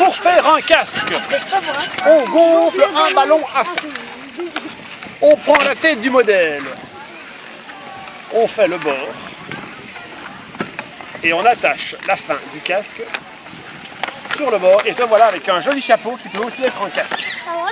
Pour faire un casque, on gonfle un ballon à fond. On prend la tête du modèle. On fait le bord. Et on attache la fin du casque sur le bord. Et te voilà avec un joli chapeau qui peut aussi être un casque. Ah,